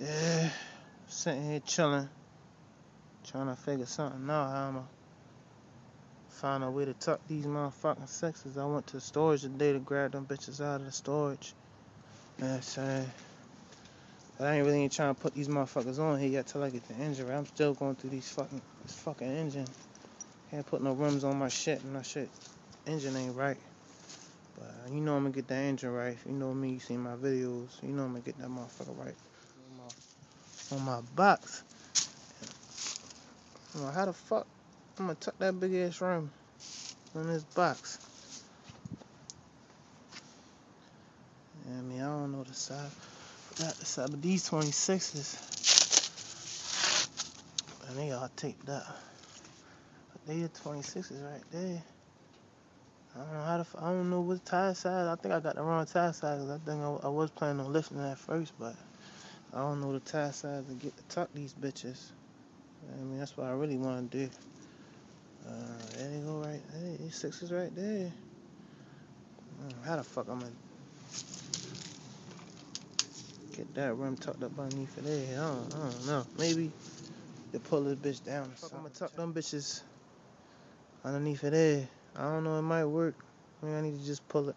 Yeah, sitting here chilling, trying to figure something out how I'ma find a way to tuck these motherfucking sixes. I went to the storage today to grab them bitches out of the storage. You know what I'm saying? But I ain't really trying to put these motherfuckers on here yet till I get the engine. I'm still going through these fucking this fucking engine. Can't put no rims on my shit and my shit engine ain't right. But uh, you know I'm gonna get the engine right. You know me, you seen my videos, you know I'm gonna get that motherfucker right on my box. Like, how the fuck I'm gonna tuck that big ass rim in this box? I mean, I don't know the side. Forgot the side, but these 26s, and they all taped up. But they the 26s right there. I don't know how to. I don't know what tire size. I think I got the wrong tire size. I think I, I was planning on lifting that first, but I don't know the tie size to get to tuck these bitches. I mean, that's what I really want to do. Uh, there they go right there. These sixes right there. Mm, how the fuck I'm gonna get that rim tucked up underneath of there? I don't, I don't know. Maybe they pull this bitch down. I'm gonna tuck them bitches underneath of there. I don't know. It might work. I, mean, I need to just pull it,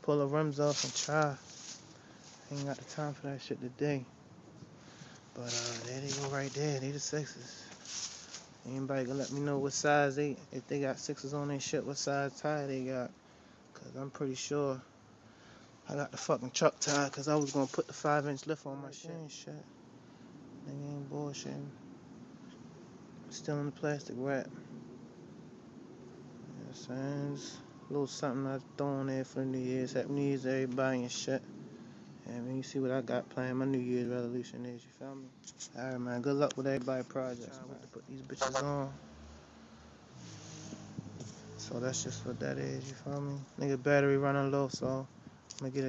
pull the rims off and try. I ain't got the time for that shit today. But uh, there they go right there. They the sixes. Anybody can let me know what size they, if they got sixes on their shit, what size tire they got. Cause I'm pretty sure I got the fucking truck tire cause I was gonna put the five inch lift on my shit and shit. Nigga ain't bullshitting. Still in the plastic wrap. You know what I'm saying? Just a little something I throw on there for the New Year's. Happy New Year's everybody and shit. And when you see what I got planned, my New Year's resolution is, you feel me? Alright, man, good luck with everybody projects, man. To put these bitches on. So that's just what that is, you feel me? Nigga battery running low, so I'm gonna get a